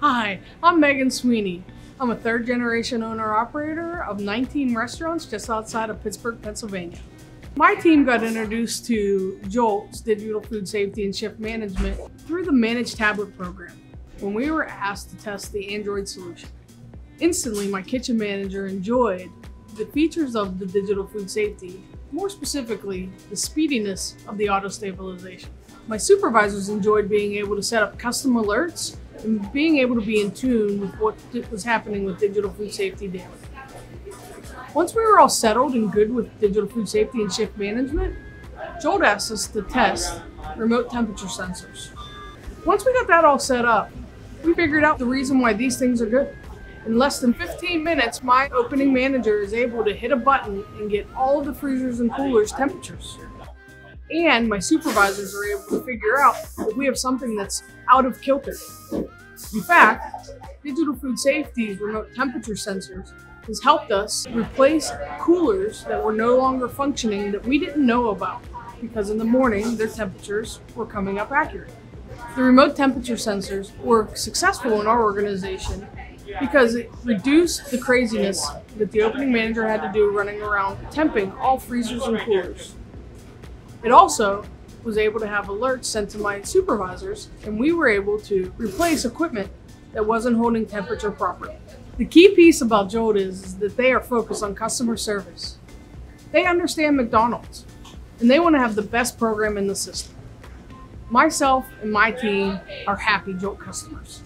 Hi, I'm Meghan Sweeney. I'm a third generation owner operator of 19 restaurants just outside of Pittsburgh, Pennsylvania. My team got introduced to Jolt's digital food safety and shift management through the managed tablet program when we were asked to test the Android solution. Instantly, my kitchen manager enjoyed the features of the digital food safety, more specifically, the speediness of the auto stabilization. My supervisors enjoyed being able to set up custom alerts being able to be in tune with what was happening with digital food safety daily. Once we were all settled and good with digital food safety and shift management, Jolt asked us to test remote temperature sensors. Once we got that all set up, we figured out the reason why these things are good. In less than 15 minutes, my opening manager is able to hit a button and get all of the freezers and coolers temperatures and my supervisors are able to figure out if we have something that's out of kilter. In fact, Digital Food Safety's remote temperature sensors has helped us replace coolers that were no longer functioning that we didn't know about because in the morning their temperatures were coming up accurate. The remote temperature sensors were successful in our organization because it reduced the craziness that the opening manager had to do running around temping all freezers and coolers. It also was able to have alerts sent to my supervisors, and we were able to replace equipment that wasn't holding temperature properly. The key piece about Jolt is, is that they are focused on customer service. They understand McDonald's, and they want to have the best program in the system. Myself and my team are happy Jolt customers.